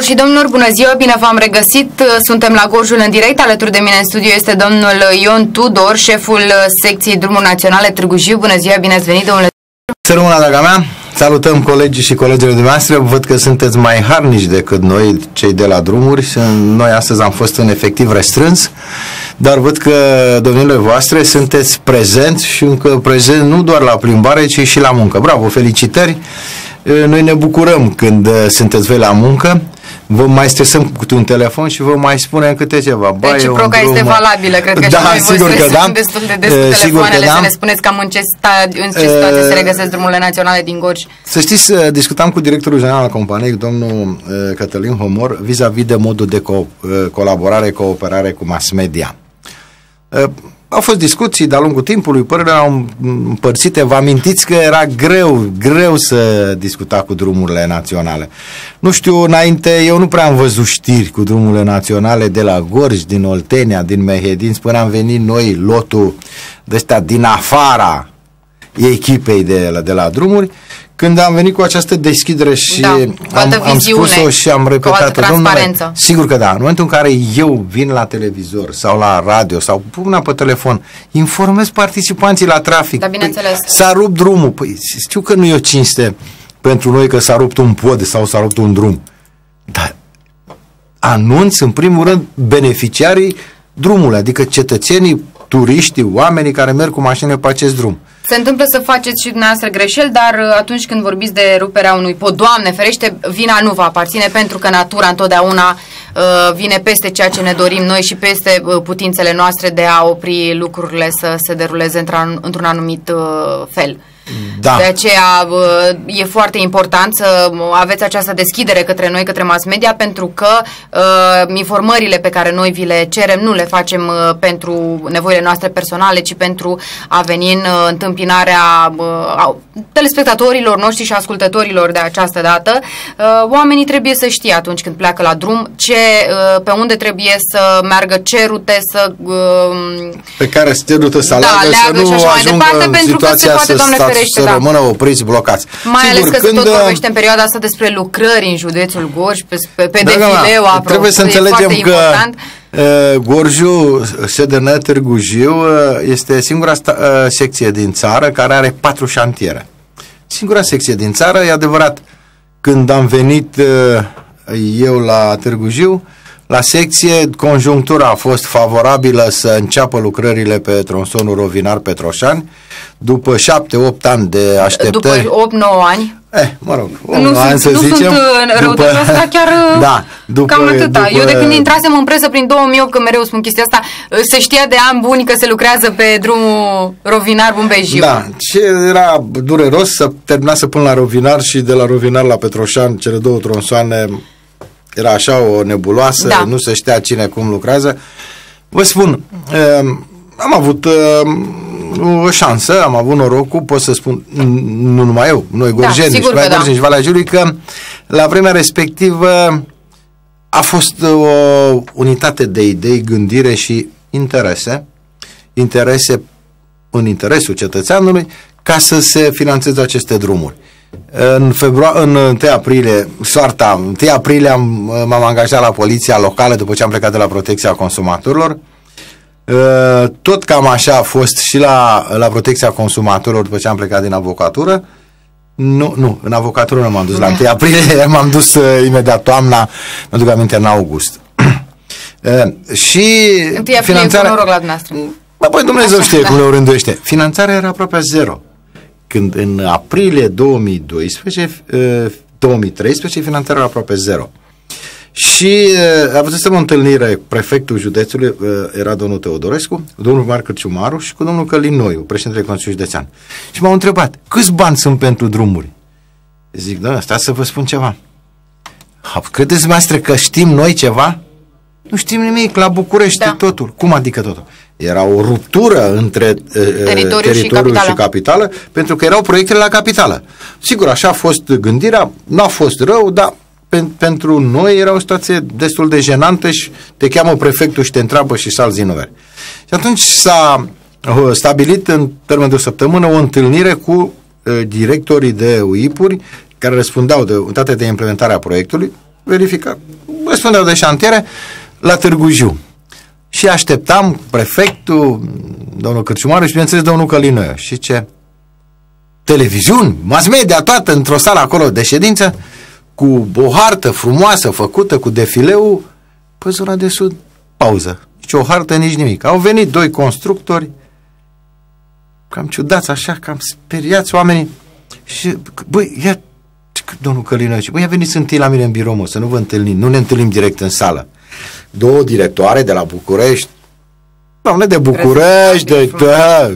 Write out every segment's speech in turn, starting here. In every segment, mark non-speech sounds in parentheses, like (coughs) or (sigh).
Doamnelor și domnilor, bună ziua, bine v-am regăsit. Suntem la Gorjul în direct. Alături de mine în studio este domnul Ion Tudor, șeful secției Drumuri Naționale Târgu Jiu. Bună ziua, bine ați venit, domnule. Să rămână, draga mea. Salutăm colegii și colegele dumneavoastră. Văd că sunteți mai harnici decât noi, cei de la drumuri. Noi astăzi am fost în efectiv restrâns, dar văd că domnile voastre sunteți prezenți și încă prezent nu doar la plimbare, ci și la muncă. Bravo, felicitări! Noi ne bucurăm când sunteți voi la muncă vă mai stresăm cu un telefon și vă mai spunem câte ceva. Ba, Reciproca drum, este valabilă, cred că da, și noi sigur vă că da. destul de des cu telefoanele da. să ne spuneți cam în ce, sta, în ce situație se regăsesc drumurile naționale din Gorj. Să știți, discutam cu directorul general al companiei, domnul Cătălin Homor, vis-a-vis de modul de co- colaborare, cooperare cu mass media. Au fost discuții de-a lungul timpului, părerile au împărțite. Vă amintiți că era greu, greu să discuta cu drumurile naționale. Nu știu, înainte, eu nu prea am văzut știri cu drumurile naționale de la Gorj, din Oltenia, din Mehedin, până am venit noi, lotul de ăsta din afara echipei de la, de la drumuri când am venit cu această deschidere și da, am, am spus-o și am repetat-o, domnule, sigur că da, în momentul în care eu vin la televizor sau la radio sau pun pe telefon, informez participanții la trafic. Da, bineînțeles. Păi, s-a rupt drumul. Păi, știu că nu e o cinste pentru noi că s-a rupt un pod sau s-a rupt un drum. Dar anunț, în primul rând, beneficiarii drumului, adică cetățenii, turiștii, oamenii care merg cu mașinile pe acest drum. Se întâmplă să faceți și dumneavoastră greșeli, dar uh, atunci când vorbiți de ruperea unui pod, Doamne ferește, vina nu va aparține pentru că natura întotdeauna uh, vine peste ceea ce ne dorim noi și peste uh, putințele noastre de a opri lucrurile să se deruleze într-un, într anumit uh, fel. Da. De aceea e foarte important să aveți această deschidere către noi, către mass media, pentru că uh, informările pe care noi vi le cerem nu le facem uh, pentru nevoile noastre personale, ci pentru a veni în uh, întâmpinarea uh, telespectatorilor noștri și ascultătorilor de această dată. Uh, oamenii trebuie să știe atunci când pleacă la drum ce, uh, pe unde trebuie să meargă, ce rute să... Uh, pe care să rute să aleagă, da, să nu ajungă departe, în pentru că se poate, Doamne ferește, să da. rămână opriți, blocați. Mai Sigur, ales că când, se tot vorbește în perioada asta despre lucrări în județul Gorj, pe, pe, pe da, defileu, da, Trebuie să înțelegem că important. Uh, Gorjul, SDN Târgu Jiu, este singura sta, uh, secție din țară care are patru șantiere. Singura secție din țară, e adevărat, când am venit uh, eu la Târgu Jiu, la secție, conjunctura a fost favorabilă să înceapă lucrările pe tronsonul Rovinar-Petroșani, după 7-8 ani de așteptări. După 8-9 ani. Eh, mă rog, nu ani sunt, să nu zicem. sunt uh, răutăcios, dar chiar (laughs) uh, da, după, cam atâta. După, Eu de când intrasem în presă prin 2008, că mereu spun chestia asta, uh, se știa de ani buni că se lucrează pe drumul Rovinar Bumbejiu. Da, ce era dureros să termina să pun la Rovinar și de la Rovinar la Petroșan, cele două tronsoane, era așa o nebuloasă, da. nu se știa cine cum lucrează. Vă spun, am avut o șansă, am avut norocul, pot să spun, nu numai eu, noi gorjeni, da, și mai gorjeni da. și Valea Jiului, că la vremea respectivă a fost o unitate de idei, gândire și interese, interese în interesul cetățeanului, ca să se financeze aceste drumuri. În, februar, în 1 aprilie, soarta, 1 aprilie am, m-am angajat la poliția locală după ce am plecat de la protecția consumatorilor Uh, tot cam așa a fost și la, la protecția consumatorilor după ce am plecat din avocatură. Nu, nu, în avocatură nu m-am dus la 1 aprilie, (laughs) m-am dus uh, imediat toamna, mă duc aminte, în august. uh, (clears throat) și finanțarea... noroc la dumneavoastră. Bă, păi Dumnezeu așa, știe da. cum le rânduiește. Finanțarea era aproape zero. Când în aprilie 2012, uh, 2013, finanțarea era aproape zero. Și uh, avusesem o întâlnire, prefectul județului uh, era domnul Teodorescu, domnul Marcă Ciumaru și cu domnul Călin Noiu, președintele Consiliului Județean. Și m-au întrebat, câți bani sunt pentru drumuri? Zic, da, stați să vă spun ceva. Credeți, maestre, că știm noi ceva? Nu știm nimic, la București da. totul. Cum adică totul? Era o ruptură între uh, teritoriul, teritoriul și, capitală. și capitală, pentru că erau proiectele la capitală. Sigur, așa a fost gândirea, n-a fost rău, dar pen, pentru noi era o situație destul de jenantă și te cheamă prefectul și te întreabă și salzi în Și atunci s-a uh, stabilit în termen de o săptămână o întâlnire cu uh, directorii de UIP-uri care răspundeau de unitate de implementare a proiectului, verifica, răspundeau de șantiere la Târgu Jiu. Și așteptam prefectul, domnul Cârciumaru și, bineînțeles, domnul Călinoiu. Și ce? Televiziuni, mass media, toată într-o sală acolo de ședință, cu o hartă frumoasă făcută, cu defileu, pe zona de sud, pauză. Nici o hartă, nici nimic. Au venit doi constructori, cam ciudați așa, cam speriați oamenii. Și, băi, ia, domnul Călinoiu, băi, ia veniți întâi la mine în birou, mă, să nu vă întâlnim, nu ne întâlnim direct în sală două directoare de la București, doamne, de București, de... Da,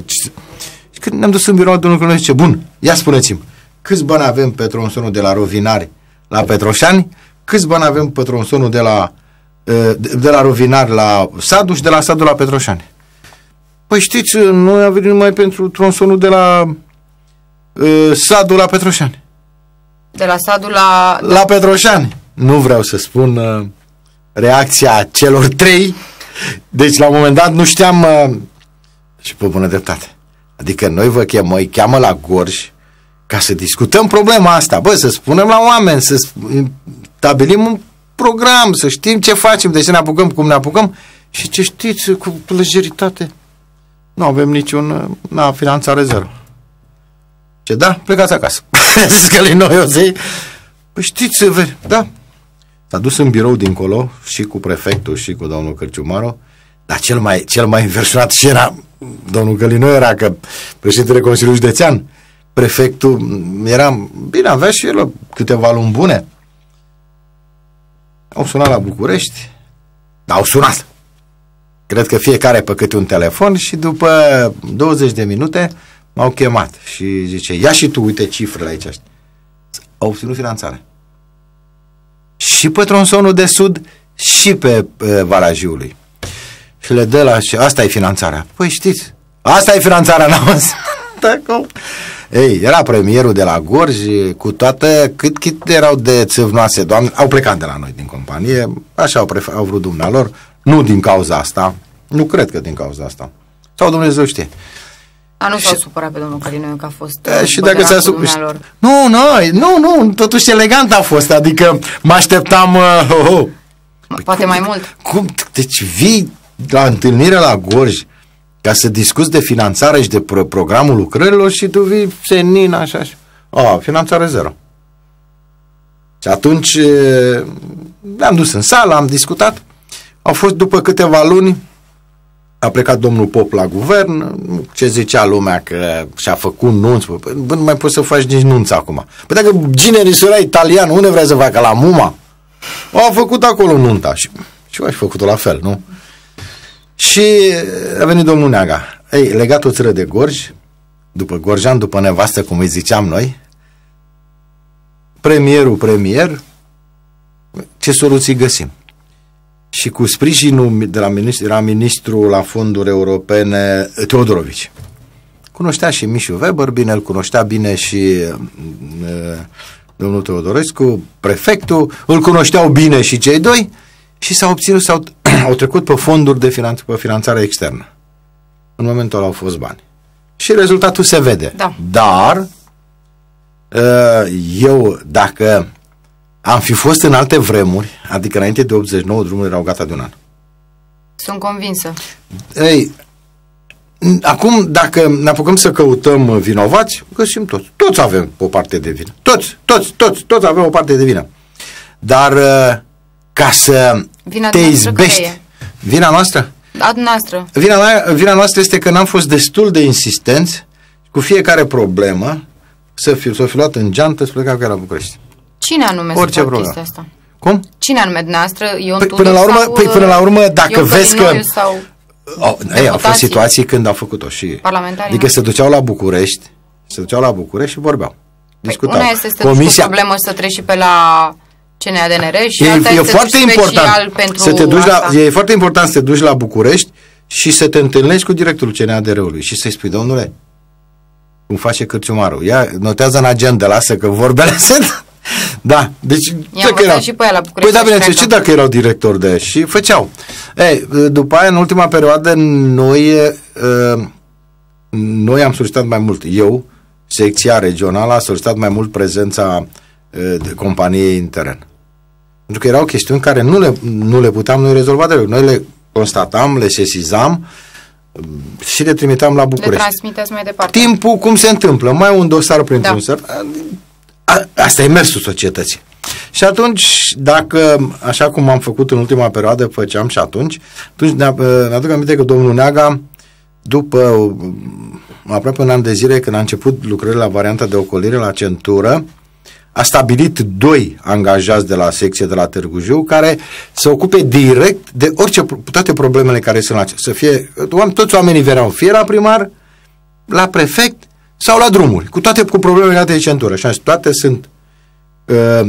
și când ne-am dus în birou, domnul Călău zice, bun, ia spuneți-mi, câți bani avem pe tronsonul de la Rovinari la Petroșani, câți bani avem pe tronsonul de la, de la Rovinari la Sadu și de la Sadu la Petroșani? Păi știți, noi am venit numai pentru tronsonul de la uh, Sadu la Petroșani. De la Sadu la... La Petroșani. Nu vreau să spun... Uh, reacția celor trei. Deci, la un moment dat, nu știam uh, și pe bună dreptate. Adică noi vă chem, îi cheamă la Gorj ca să discutăm problema asta. Bă, să spunem la oameni, să stabilim un program, să știm ce facem, de ce ne apucăm, cum ne apucăm și ce știți, cu lejeritate. Nu avem niciun, na, finanțare zero. Ce da? Plecați acasă. (laughs) Zis că noi o zi. Păi știți, da, S-a dus în birou dincolo și cu prefectul și cu domnul Cărciumaru, dar cel mai, cel mai inversionat și era domnul Călinu era că președintele Consiliului Județean, prefectul era, bine, avea și el câteva luni bune. Au sunat la București, dar au sunat. Cred că fiecare pe câte un telefon și după 20 de minute m-au chemat și zice, ia și tu, uite cifrele aici. Au obținut finanțare și pe tronsonul de sud și pe uh, Valajiului. Și le dă la... Și asta e finanțarea. Păi știți, asta e finanțarea (laughs) noastră. Ei, era premierul de la Gorj cu toate, cât, cât erau de țâvnoase, doamne, au plecat de la noi din companie, așa au, prefer, au vrut dumnealor, nu din cauza asta, nu cred că din cauza asta. Sau Dumnezeu știe. A, nu s-au supărat pe domnul Călinoiu că a fost e, și dacă s-a supărat. Nu, nu, nu, nu, totuși elegant a fost, adică mă așteptam uh, (laughs) oh, oh. Poate cum, mai mult. Cum? Deci vii la întâlnire la Gorj ca să discuți de finanțare și de pro- programul lucrărilor și tu vii senin așa și... A, finanțare zero. Și atunci ne-am dus în sală, am discutat. Au fost după câteva luni a plecat domnul Pop la guvern, ce zicea lumea că și-a făcut nunț, bă, nu mai poți să faci nici nunț acum. Păi dacă ginerii era italian, unde vrea să facă? La Muma? Au făcut acolo nunta și, și ai făcut-o la fel, nu? Și a venit domnul Neaga. Ei, legat o țără de Gorj, după Gorjan, după nevastă, cum îi ziceam noi, premierul premier, ce soluții găsim? Și cu sprijinul de la ministru, era ministru la fonduri europene Teodorovici. Cunoștea și Mișu Weber, bine, îl cunoștea bine și uh, domnul Teodorescu, prefectul, îl cunoșteau bine și cei doi și s-au obținut, s-au, (clears throat) au trecut pe fonduri de finanț, pe finanțare externă. În momentul ăla au fost bani. Și rezultatul se vede. Da. Dar uh, eu, dacă am fi fost în alte vremuri, adică înainte de 89, drumurile erau gata de un an. Sunt convinsă. Ei, acum, dacă ne apucăm să căutăm vinovați, găsim toți. Toți avem o parte de vină. Toți, toți, toți, toți avem o parte de vină. Dar uh, ca să vina te izbești... Vina noastră? A noastră. Vina, vina noastră este că n-am fost destul de insistenți cu fiecare problemă să fi, să fi luat în geantă să plecăm la București. Cine anume Orice să chestia asta? Cum? Cine anume dumneavoastră? Ion păi, până la urmă, sau, păi, până la urmă, dacă Ion vezi că... Sau au, ei, au fost situații când au făcut-o și... Parlamentarii. Adică se duceau la București, se duceau la București și vorbeau. Păi, discutau. Păi una este să Comisia... problemă să treci și pe la CNADNR și e, alta e este foarte important pentru să te duci asta. la, E foarte important să te duci la București și să te întâlnești cu directorul CNADR-ului și să-i spui, domnule, cum face Cârciumarul, ia, notează în agenda, lasă că vorbele (laughs) sunt da, deci... I-am erau, și pe la București. Păi da, bine, ce dacă erau directori de... Și făceau. Ei, după aia, în ultima perioadă, noi, uh, noi am solicitat mai mult. Eu, secția regională, a solicitat mai mult prezența uh, companiei în teren. Pentru că erau chestiuni care nu le, nu le puteam noi rezolva de Noi le constatam, le sesizam și le trimiteam la București. Le transmiteți mai departe. Timpul, cum se întâmplă, mai un dosar printr-un da. A, asta e mersul societății. Și atunci, dacă, așa cum am făcut în ultima perioadă, făceam și atunci, atunci mi-aduc aminte că domnul Neaga, după aproape un an de zile, când a început lucrările la varianta de ocolire la centură, a stabilit doi angajați de la secție de la Târgu Jiu care să ocupe direct de orice, toate problemele care sunt la să fie, toți oamenii veneau fie la primar, la prefect sau la drumuri, cu toate cu problemele legate de centură. Și toate sunt uh,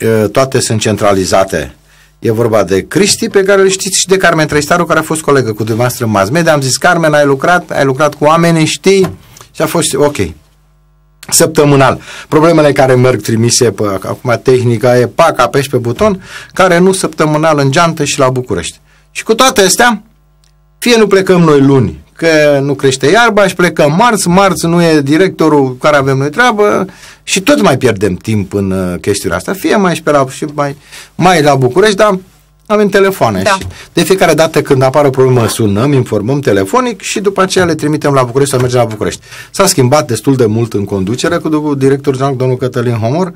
uh, toate sunt centralizate. E vorba de Cristi, pe care îl știți, și de Carmen Trăistaru, care a fost colegă cu dumneavoastră în mass media. Am zis, Carmen, ai lucrat, ai lucrat cu oameni, știi? Și a fost ok săptămânal. Problemele care merg trimise pe acum tehnica e pac, apeși pe buton, care nu săptămânal în geantă și la București. Și cu toate astea, fie nu plecăm noi luni, că nu crește iarba și plecăm marți, marți nu e directorul cu care avem noi treabă și tot mai pierdem timp în uh, chestiunea asta. Fie mai spera și mai, mai la București, dar avem telefoane da. și de fiecare dată când apare o problemă sunăm, informăm telefonic și după aceea le trimitem la București sau mergem la București. S-a schimbat destul de mult în conducere cu directorul general, domnul Cătălin Homor,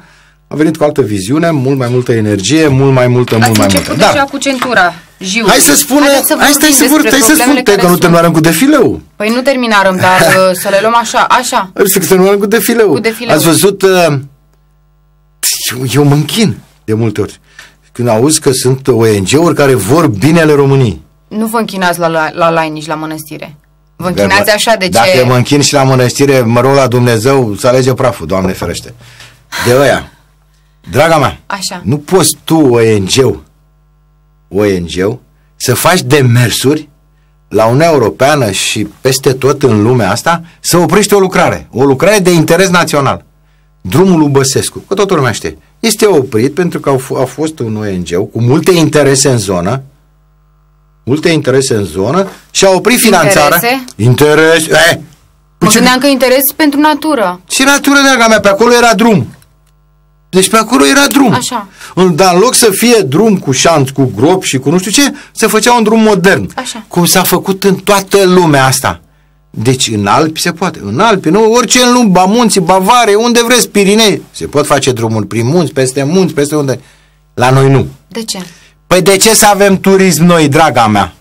a venit cu altă viziune, mult mai multă energie, mult mai multă, Ați mult mai multă. Ați da. cu centura, Jiu. Hai să spună, să hai stai să vor, stai să spun, că nu terminarăm cu defileu. Păi nu terminarăm, dar (laughs) uh, să le luăm așa, așa. Să terminarăm cu defileu. Cu defileu. Ați văzut, uh, eu mă închin de multe ori când auzi că sunt ONG-uri care vor binele României. Nu vă închinați la, la, la lai nici la mănăstire. Vă închinați așa de ce... Dacă mă închin și la mănăstire, mă rog la Dumnezeu să alege praful, Doamne ferește. De ăia. Draga mea, așa. nu poți tu, ONG-ul, ONG-ul, să faci demersuri la Uniunea Europeană și peste tot în lumea asta să oprești o lucrare. O lucrare de interes național. Drumul lui Băsescu, că toată lumea știe este oprit pentru că a fost un ONG cu multe interese în zonă, multe interese în zonă și a oprit finanțarea. Interese? Interese? Eh, mă gândeam că interes pentru natură. Ce natură, draga mea? Pe acolo era drum. Deci pe acolo era drum. Așa. Dar în loc să fie drum cu șanț, cu grop și cu nu știu ce, se făcea un drum modern. Așa. Cum s-a făcut în toată lumea asta. Deci în Alpi se poate. În Alpi, nu? Orice în lume, munții, Bavare, unde vreți, Pirinei. Se pot face drumuri prin munți, peste munți, peste unde. La noi nu. De ce? Păi de ce să avem turism noi, draga mea?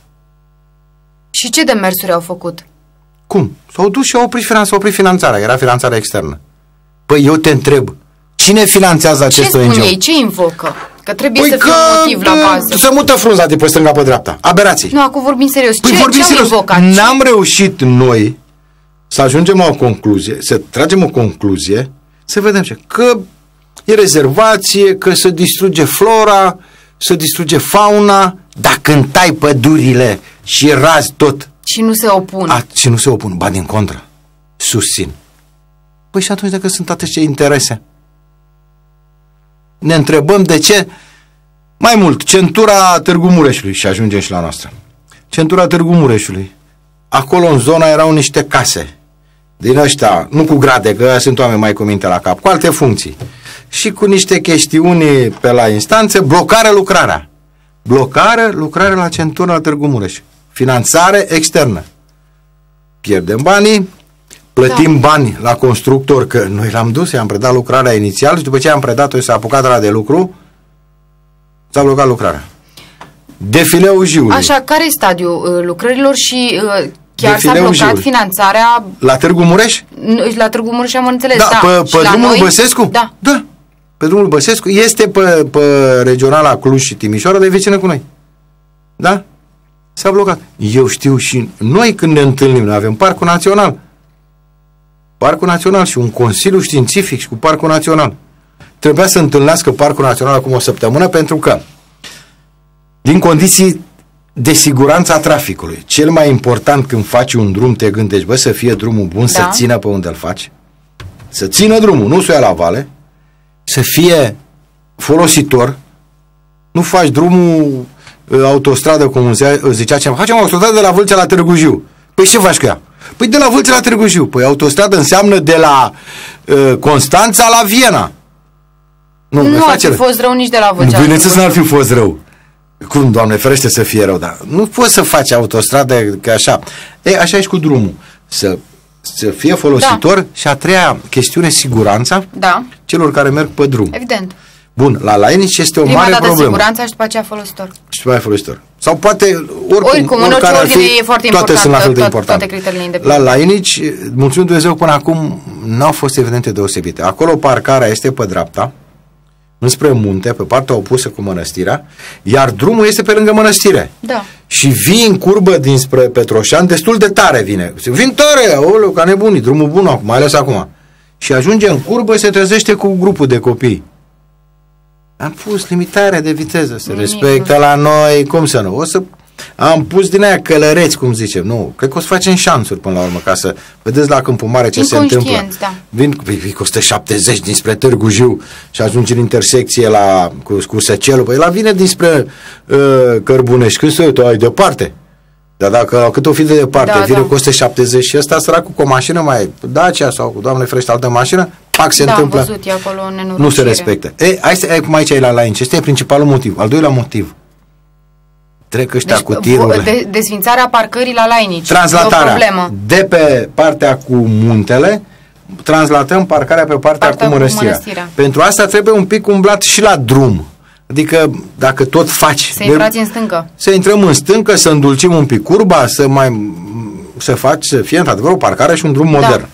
Și ce demersuri au făcut? Cum? S-au dus și au oprit, finanț, au oprit finanțarea. Era finanțarea externă. Păi eu te întreb, cine finanțează acest ONG? Ce spun ei? Ce invocă? Că trebuie păi să fie un motiv la bază. Se mută frunza de pe stânga pe dreapta. Aberații. Nu, acum vorbim serios. Păi ce, vorbim ce serios. Invocat? N-am reușit noi să ajungem la o concluzie, să tragem o concluzie, să vedem ce. Că e rezervație, că se distruge flora, se distruge fauna, dacă întai pădurile și razi tot. Și nu se opun. A, și nu se opun, ba din contră. Susțin. Păi și atunci dacă sunt atâtea interese, ne întrebăm de ce mai mult, centura Târgu Mureșului și ajungem și la noastră. Centura Târgu Mureșului. Acolo în zona erau niște case din ăștia, nu cu grade, că sunt oameni mai cu minte la cap, cu alte funcții. Și cu niște chestiuni pe la instanțe, blocare lucrarea. Blocare lucrare la centura la Târgu Mureș. Finanțare externă. Pierdem banii, plătim da. bani la constructor, că noi l-am dus, i-am predat lucrarea inițial și după ce am predat-o și s-a apucat la de lucru, s-a blocat lucrarea. Defileul Jiului. Așa, care e stadiul uh, lucrărilor și uh, Chiar s-a blocat Jiului. finanțarea... La Târgu Mureș? La Târgu Mureș am înțeles, da. da. Pe, pe drumul noi? Băsescu? Da. Da. Pe drumul Băsescu. Este pe, pe regionala Cluj și Timișoara, de vecină cu noi. Da? S-a blocat. Eu știu și noi când ne întâlnim, noi avem Parcul Național. Parcul Național și un Consiliu Științific și cu Parcul Național. Trebuia să întâlnească Parcul Național acum o săptămână pentru că din condiții de siguranța traficului. Cel mai important când faci un drum, te gândești, bă, să fie drumul bun, da. să țină pe unde îl faci, să țină drumul, nu să ia la vale, să fie folositor, nu faci drumul uh, autostradă, cum zicea cineva, facem autostradă de la Vâlcea la Târgu Jiu. Păi ce faci cu ea? Păi de la Vâlcea la Târgu Jiu. Păi autostradă înseamnă de la uh, Constanța la Viena. Nu, nu ar fi fost rău nici de la Vâlcea. Bineînțeles n-ar fi fost rău. Cum, Doamne, ferește să fie rău, dar nu poți să faci autostradă ca așa. E, așa e și cu drumul. Să, să fie folositor da. și a treia chestiune, siguranța da. celor care merg pe drum. Evident. Bun, la Lainici este o Prima mare problemă. siguranța și după aceea folositor. Și după aceea folositor. Sau poate oricum, oricum în orice ordine e foarte toate important. sunt la fel de importante. Toate criteriile La Lainici, mulțumim Dumnezeu, până acum n-au fost evidente deosebite. Acolo parcarea este pe dreapta, înspre munte, pe partea opusă cu mănăstirea, iar drumul este pe lângă mănăstire. Da. Și vii în curbă dinspre Petroșan, destul de tare vine. Vin tare, oleu, ca nebunii, drumul bun acum, mai ales acum. Și ajunge în curbă, se trezește cu grupul de copii. Am pus limitarea de viteză, se respectă la noi, cum să nu? O să am pus din aia călăreți, cum zicem. Nu, cred că o să facem șansuri până la urmă, ca să vedeți la Câmpul Mare ce se întâmplă. Da. Vin cu 170 dinspre Târgu Jiu și ajungi în intersecție la, cu, cu Săcelul. Păi la vine dinspre uh, Cărbunești. Când se uită, ai departe. Dar dacă cât o fi de departe, da, vine da. cu 170 și ăsta săracul cu o mașină mai Dacia sau cu doamne frește altă mașină, pac, se da, întâmplă. Văzut, e acolo nu se respectă. E, hai, cum aici e la Lainci. Este principalul motiv. Al doilea motiv trec ăștia deci, cu tirurile. De, desfințarea parcării la Lainici. Translatarea. De pe partea cu muntele, translatăm parcarea pe partea, partea cu, mănăstirea. cu mănăstirea. Pentru asta trebuie un pic umblat și la drum. Adică dacă tot faci... Să intrați în stâncă. Să intrăm în stâncă, să îndulcim un pic curba, să mai să faci, să fie într-adevăr o parcare și un drum da. modern.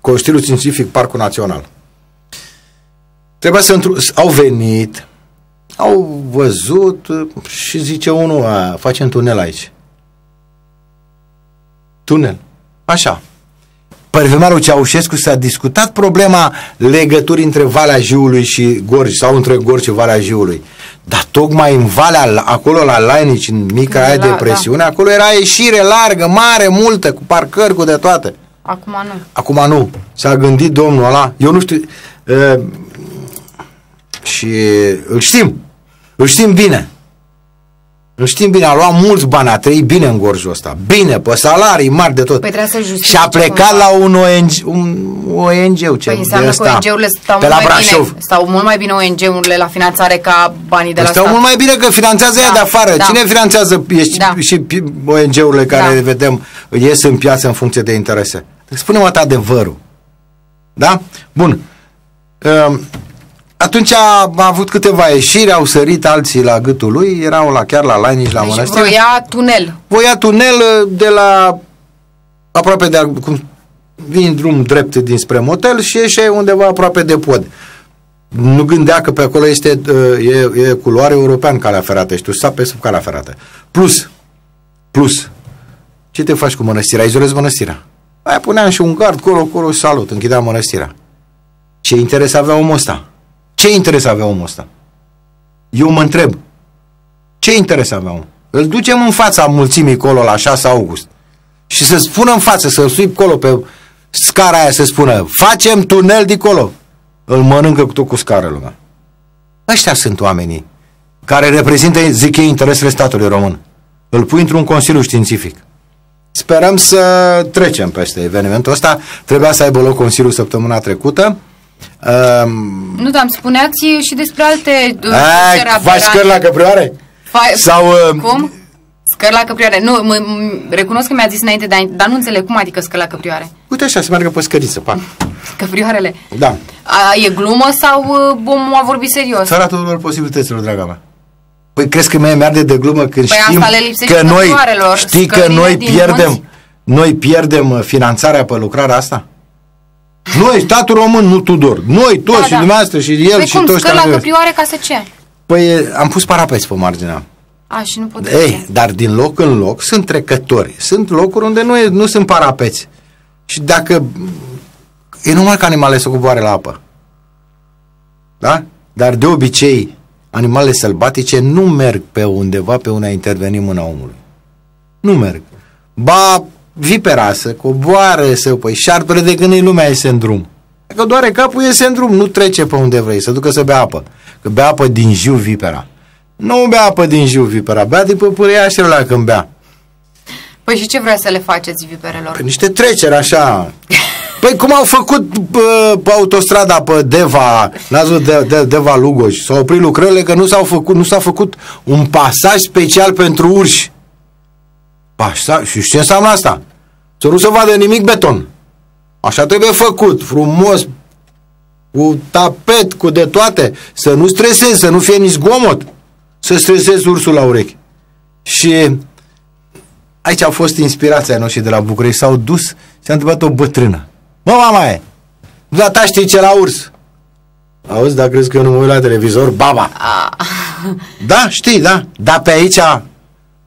Cu stilul științific Parcul Național. Trebuie să au venit, au văzut și zice unul, a, facem tunel aici. Tunel. Așa. Primarul Ceaușescu s-a discutat problema legăturii între Valea Jiului și Gorj sau între Gorj și Valea Jiului. Dar tocmai în Valea, acolo la Lainici, în mica aia de presiune, da. acolo era ieșire largă, mare, multă, cu parcări, cu de toate. Acum nu. Acum nu. S-a gândit domnul ăla, eu nu știu, uh, și îl știm, îl știm bine. Îl știm bine, a luat mulți bani, a trăit bine în gorjul ăsta. Bine, pe salarii mari de tot. Păi să și a plecat cumva. la un ONG, un ONG ce păi înseamnă că ONG-urile stau mult la mai Brașov. bine, stau mult mai bine ONG-urile la finanțare ca banii de la stau stat. mult mai bine că finanțează da, ea de afară. Da. Cine finanțează și, da. și ONG-urile care da. vedem ies în piață în funcție de interese? Spune-mă adevărul. Da? Bun. Uh, atunci a avut câteva ieșiri, au sărit alții la gâtul lui, erau la, chiar la Lainici, la deci mănăstire. voia tunel. Voia tunel uh, de la aproape de, cum vin drum drept dinspre motel și ieșe undeva aproape de pod. Nu gândea că pe acolo este uh, e, e culoare european calea ferată și tu sape sub calea ferată. Plus, plus, ce te faci cu mănăstirea? Izolezi mănăstirea. Aia puneam și un gard, colo, colo, salut, închidea mănăstirea. Ce interes avea omul ăsta? Ce interes avea omul ăsta? Eu mă întreb. Ce interes avea omul? Îl ducem în fața mulțimii colo la 6 august și să spună în față, să-l sui colo pe scara aia, să spună facem tunel de colo. Îl mănâncă tot cu scară lumea. Ăștia sunt oamenii care reprezintă, zic ei, interesele statului român. Îl pui într-un consiliu științific. Sperăm să trecem peste evenimentul ăsta. Trebuia să aibă loc consiliul săptămâna trecută. Um, nu, dar îmi spuneați și despre alte uh, a, Faci scări la căprioare? Fa- Sau... Uh, cum? Scări la căprioare. Nu, mă, recunosc că mi-a zis înainte, dar, dar nu înțeleg cum adică scări la căprioare. Uite așa, să meargă pe scăriță, pac. Căprioarele? Da. A, e glumă sau uh, omul a vorbit serios? Țara tuturor posibilităților, draga mea. Păi crezi că mie mi de glumă când păi știm că noi, știi că noi pierdem, noi pierdem uh, finanțarea pe lucrarea asta? Noi, statul român, nu Tudor. Noi, toți, da, și da. dumneavoastră, și el, păi și cum, toți. Păi la căprioare ca să ce? Păi am pus parapeți pe marginea. A, și nu pot Ei, dar din loc în loc sunt trecători. Sunt locuri unde nu, e, nu sunt parapeți. Și dacă... E numai că animalele să coboare la apă. Da? Dar de obicei, animalele sălbatice nu merg pe undeva pe unde a interveni mâna omului. Nu merg. Ba, vipera să coboare, să... Păi șarpele de când e lumea iese în drum. Dacă doare capul, iese în drum, nu trece pe unde vrei, să ducă să bea apă. Că bea apă din jiu vipera. Nu bea apă din jiu vipera, bea din păpâriașele la când bea. Păi și ce vrea să le faceți viperelor? Păi niște treceri așa, Păi cum au făcut bă, pe autostrada pe Deva, n-ați văzut de, de, Deva Lugoj, s-au oprit lucrările că nu s-au făcut, nu s-a făcut un pasaj special pentru urși. Pasaj, și ce înseamnă asta? Să nu se vadă nimic beton. Așa trebuie făcut, frumos, cu tapet, cu de toate, să nu stresezi, să nu fie nici zgomot, să stresezi ursul la urechi. Și aici a fost inspirația noastră de la București, s-au dus, s-a întâmplat o bătrână. Mă, mama e, dar ta știi ce la urs? Auzi, dacă crezi că eu nu mă uit la televizor, baba. Ah. Da, știi, da. Dar pe aici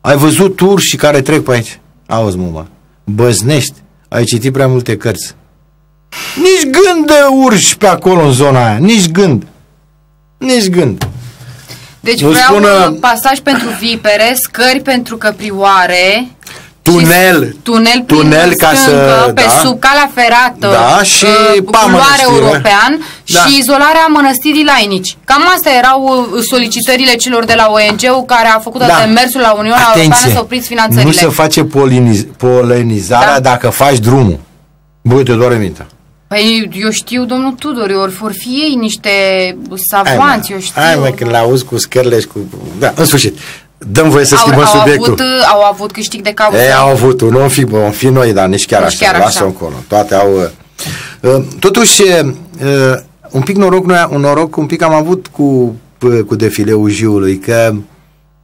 ai văzut urși care trec pe aici. Auzi, mă, băznești. Ai citit prea multe cărți. Nici gând de urși pe acolo în zona aia. Nici gând. Nici gând. Deci nu vreau spună... pasaj pentru vipere, scări pentru căprioare, tunel, tunel, tunel ca stâncă, să, pe da, sub calea ferată, da, și uh, culoare european da. și izolarea mănăstirii lainici. Cam astea erau uh, solicitările celor de la ONG-ul care a făcut da. demersul la Uniunea Atenție, Europeană să opriți finanțările. Nu se face poliniz, polenizarea da. dacă faci drumul. Băi, te doare mintea. Păi eu știu, domnul Tudor, ori vor fi ei niște savanți, eu știu. Hai mă, când l-auzi cu scările și cu... Da, în sfârșit. Dăm voie să au, schimbăm au subiectul. Avut, au avut câștig de cauză. Ei, au avut, nu am fi, am fi noi, dar nici chiar nici așa, chiar lasă încolo. Toate au... Uh, uh, totuși, uh, un pic noroc, noi, un noroc un pic am avut cu, cu defileul Jiului, că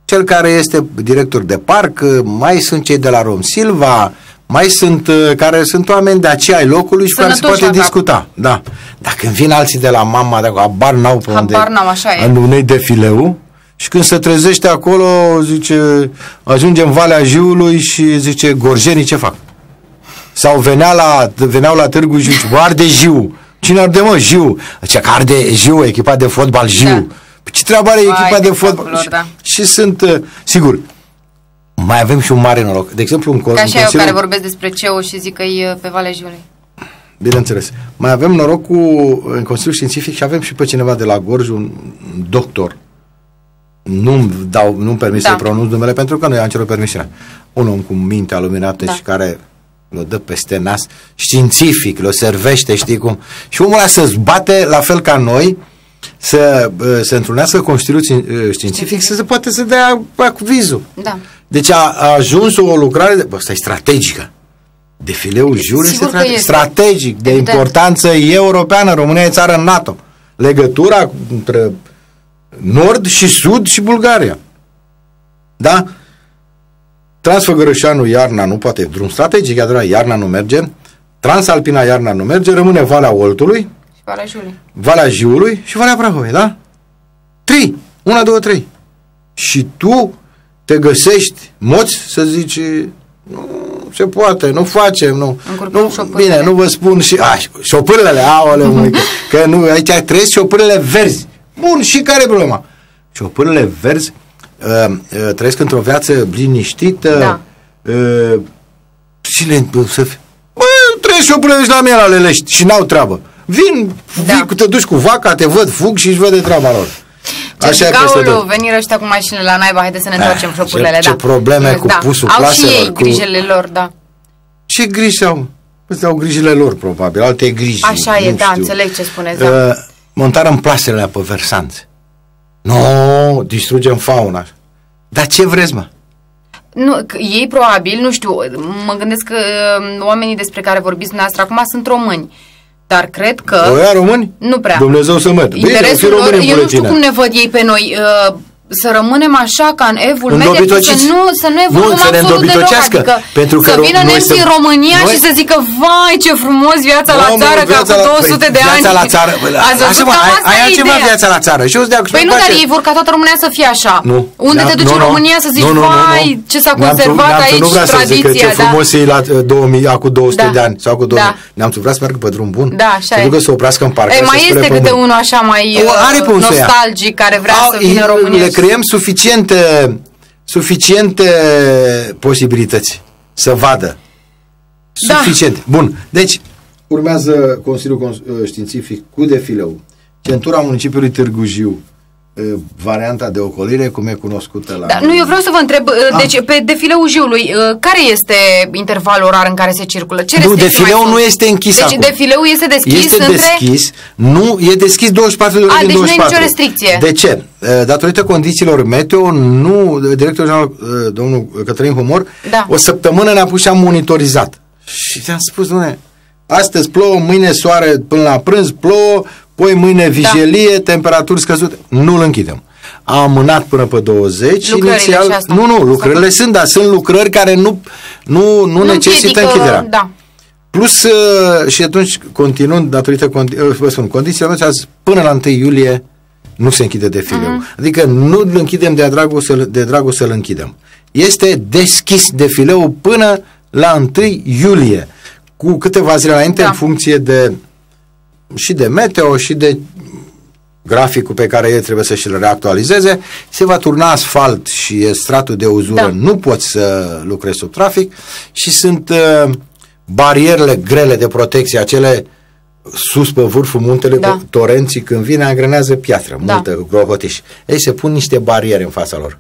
cel care este director de parc, uh, mai sunt cei de la Rom Silva, mai sunt uh, care sunt oameni de aceea ai locului și care se poate discuta. Da. Dacă vin alții de la mama, dacă abar n-au pe unde, n-au, așa e. în unei defileu, și când se trezește acolo, zice, ajungem Valea Jiului și zice, gorjenii ce fac? Sau venea la, veneau la Târgu Jiu, zice, arde Jiu. Cine arde, mă? Jiu. Zice că arde Jiu, echipa de fotbal Jiu. Da. Ce treabă are echipa de fotbal? Lor, da. și, și sunt, uh, sigur, mai avem și un mare noroc. De exemplu, un Ca și eu care vorbesc despre CEO și zic că e pe Valea Jiului. Bineînțeles. Mai avem noroc cu, în Consiliul Științific și avem și pe cineva de la Gorj, un doctor. Nu-mi, dau, nu-mi permis da. să-i pronunț numele pentru că nu i-am cerut permisiunea. Un om cu minte aluminată da. și care l dă peste nas, științific, l-o servește, știi cum. Și omul ăla să bate la fel ca noi, să se întrunească Consiliul Științific, să se poate să dea vizul. Da. Deci a, a ajuns o lucrare, de, bă, asta e strategică. Defileul jur este strategic, este strategic, de Evident. importanță europeană. România e țară în NATO. Legătura între nord și sud și Bulgaria. Da? Transfăgărășanul iarna nu poate, drum strategic, adevărat, iarna nu merge, Transalpina iarna nu merge, rămâne Valea Oltului, și Valea Jiului, Valea Jiului și Valea Prahovei, da? Trei, una, două, trei. Și tu te găsești moți să zici nu se poate, nu facem, nu. nu bine, nu vă spun și a, șopârlele, aole, mă, că, că nu, aici trăiesc șopârlele verzi. Bun, și care e problema? Șopârlele verzi uh, uh, trăiesc într-o viață liniștită, da. uh, și le, să fie, bă, trăiesc șopârlele și la mine la lelești și n-au treabă. Vin, da. vii, te duci cu vaca, te văd, fug și își văd de treaba lor. Așa Gaulu, veniră ăștia cu mașinile la naiba, haide să ne întoarcem ah, șopurile, ce, da. Ce probleme cu da. pusul Au și ei cu... grijile lor, da. Ce griji au? Păi au grijile lor, probabil, alte griji. Așa e, da, știu. înțeleg ce spuneți, da. Uh, montarăm plasele pe versanți. Nu, no, distrugem fauna. Dar ce vreți, mă? Nu, ei probabil, nu știu, mă gândesc că uh, oamenii despre care vorbiți dumneavoastră acum sunt români. Dar cred că... Oia români? Nu prea. Dumnezeu să mă. Interesul lor, eu nu știu cum ne văd ei pe noi. Uh, să rămânem așa ca în evul media, să nu, să nu evoluăm nu, absolut deloc, adică pentru că să vină nemții în România noi... și să zică, vai ce frumos viața no, la țară, ca cu 200 de ani. la țară, Ați văzut că asta ai, ai altceva viața la țară. Și eu de păi nu, dar ei vor ca toată România să fie așa. Nu. Unde te duci în România să zici, vai ce s-a conservat aici tradiția. Ce frumos e la 2000, acum 200 de ani sau cu 2000. Ne-am vrea să meargă pe drum bun. Da, așa e. să oprească în parc. Mai este câte unul așa mai uh, nostalgic care vrea să vină în România. Le creăm suficient suficiente, suficiente posibilități să vadă. Da. Suficient. Bun. Deci, urmează Consiliul Științific cu defileu. Centura municipiului Târgu Jiu uh, varianta de ocolire, cum e cunoscută la... Da, nu, eu vreau să vă întreb, uh, Ah. deci pe defileul Jiului, uh, care este intervalul orar în care se circulă? Ce Nu, restricții mai defileul sunt? nu este închis Deci acum. defileul este deschis este între... deschis, nu, e deschis 24 de ore A, din deci nu e 24. nicio restricție. De ce? Uh, Datorită condițiilor meteo, nu, directorul general, uh, domnul Cătălin Humor, Da. o săptămână ne-a pus și am monitorizat. Și ți-am spus, dom'le, astăzi plouă, mâine soare până la prânz, plouă, poi mâine vijelie, temperaturi scăzute. Nu-l închidem. Am amânat până pe 20 Lucrările inițial. și asta. Nu, nu, lucrările sunt, dar sunt lucrări care nu, nu, nu, necesită împiedică- închiderea. Da. Plus uh, și atunci, continuând, datorită, condi- uh, vă spun, condițiile noastre, azi, până la 1 iulie nu se închide defileul. Mhm. Uh-huh. Adică nu îl închidem de dragul, să, de dragul să-l închidem. Este deschis defileul până la 1 iulie, cu câteva zile înainte, Da. în funcție de și de meteo și de graficul pe care ei trebuie să și-l reactualizeze, se va turna asfalt și e stratul de uzură, Da. nu poți să lucrezi sub trafic și sunt uh, barierele grele de protecție, acele sus pe vârful muntele, Da. torenții când vine angrenează piatră, Da. multă grohotiș. Ei se pun niște bariere în fața lor.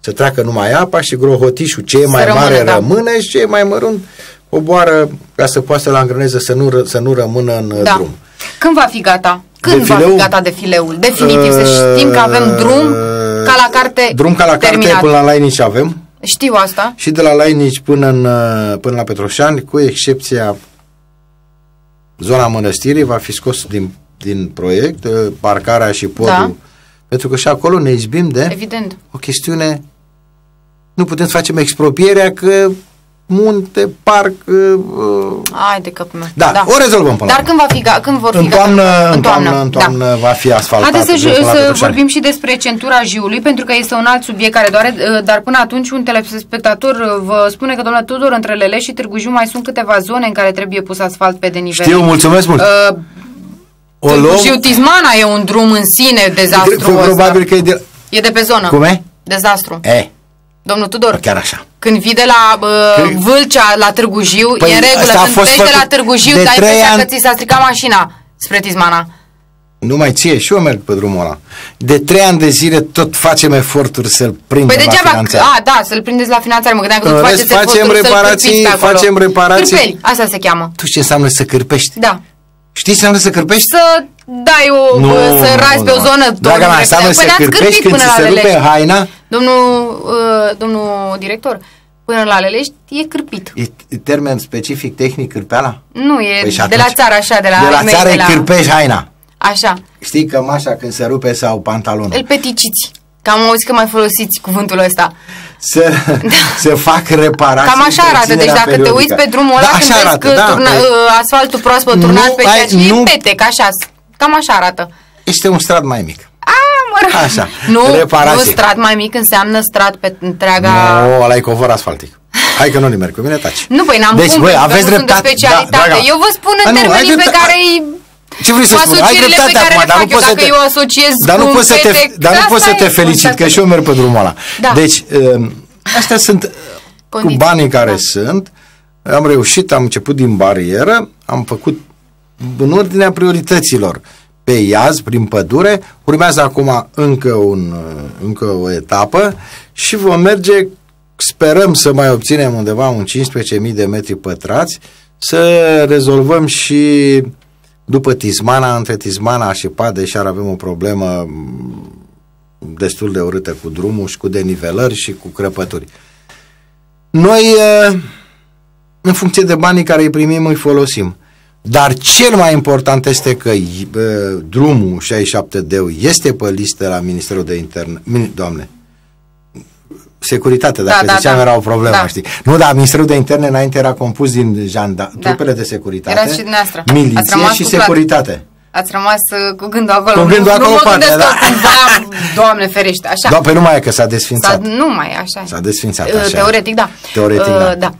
Să treacă numai apa și grohotișul ce e mai rămână, mare da. rămâne și ce e mai mărunt oboară ca să poată să-l angreneze să nu, ră- să nu rămână în uh, da. drum. Când va fi gata? Când va Defileul? fi gata defileul? Definitiv, să știm că avem drum ca la carte Drum ca la terminat. carte până la Lainici avem Știu asta. și de la Lainici până, în, uh, până la Petroșani, cu excepția zona mănăstirii, va fi scos din, din proiect, uh, parcarea și podul, Da. pentru că și acolo ne izbim de Evident. o chestiune, nu putem să facem expropierea că munte, parc, uh, uh, Hai de capul meu. da, o rezolvăm până la Dar urmă. când va fi ga- când vor fi în toamnă, gata? în toamnă, în toamnă da. va fi asfaltat. Haideți să, drumul la să Petroșani. vorbim și despre centura Jiului, pentru că este un alt subiect care doare, uh, dar până atunci un telespectator uh, vă spune că, domnule Tudor, între Lele și Târgu Jiu mai sunt câteva zone în care trebuie pus asfalt pe denivel. Știu, mulțumesc mult. Uh, o Târgu luăm, Jiu Tizmana e un drum în sine dezastru probabil că e de... E de pe zonă. Cum e? Dezastru. E, Domnul Tudor, chiar așa. când vii de la uh, Când- Vâlcea la Târgu Jiu, Păi, e în regulă. asta a Când fost pleci de la făcut Târgu Jiu, de dai trei impresia ani. că ți s-a stricat mașina spre Tizmana. Nu mai ție, și eu merg pe drumul ăla. De trei ani de zile tot facem eforturi să-l prindem Păi la degeaba, finanțare. a, da, să-l prindeți la finanțare, mă gândeam că În nu rest, faceți facem eforturi să-l reparații, cârpiți pe acolo. facem reparații. Cârpeli, asta se cheamă. Tu știi ce înseamnă să cârpești? Da. Știi ce înseamnă să cârpești? Să dai o, Nu, să nu, razi nu, pe o nu. zonă. Draga domnule mea, înseamnă Păi să n-ați cârpești cârpit când până ți la se rupe Lelești. haina. Domnul, uh, domnul director, până la Lelești e cârpit. E e termen specific tehnic cârpeala? Nu, e Păi și de la atunci? țară așa, de la De la ai mei, țară de îi la... cârpești haina. Așa, Știi cămașa când se rupe sau pantalonul? îl peticiți. Că am auzit că mai folosiți cuvântul ăsta. să, să fac reparații. Cam așa arată, deci întreținerea dacă te periodică. uiți pe drumul ăla, da, când așa vezi arată, că da, turna, pe- uh, asfaltul proaspăt turnat Nu pe ai- ceea ce nu- e petec, așa, cam așa arată. Este un strat mai mic. A, mă rog. Așa, Nu, reparație. nu strat mai mic înseamnă strat pe întreaga... Nu, ăla e covor asfaltic. Hai că nu nimer cu mine, taci. Nu, păi n-am Deci, cum, băi, pentru că aveți nu sunt de dreptate. specialitate. Da, draga. eu vă spun în A, nu, ai termenii pe dreptate. care îi... Ce vrei să cu spun? Ai asocierile pe dreptate care acum, le dar nu fac eu, poți să dacă te... eu asociez Dar nu cu poți să te, petec, dar nu asta poți să e, te felicit, asta că e. și eu merg pe drumul ăla. Da. Deci, um, astea sunt uh, cu Condiții, banii care da. sunt. Am reușit, am început din barieră, am făcut în ordinea priorităților pe iaz, prin pădure, urmează acum încă, un, uh, încă o etapă și vom merge, sperăm să mai obținem undeva un 15.000 de metri pătrați, să rezolvăm și după Tismana, între Tismana și Padeș ar avem o problemă m, destul de urâtă cu drumul și cu denivelări și cu crăpături. Noi, uh, în funcție de banii care îi primim, îi folosim. Dar cel mai important este că uh, drumul 67 de este pe listă la Ministerul de Interne. Min- Doamne, securitate, dacă Da, da, ziceam da. era o problemă, Da. știi. Nu, dar Ministerul de Interne înainte era compus din janda, Da. trupele de securitate, Erați și dumneavoastră. Ați miliție rămas și cu clat. securitate. Ați rămas uh, cu gândul acolo. Cu gândul nu, acolo nu mă poate, gândesc da. că cumva, Doamne ferește, așa. Da, pe numai e că s-a S-a, desfințat. nu mai e așa. S-a desfințat, Uh, așa. Teoretic, da. Teoretic, Uh, da. da.